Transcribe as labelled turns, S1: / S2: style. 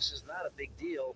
S1: This is not a big deal.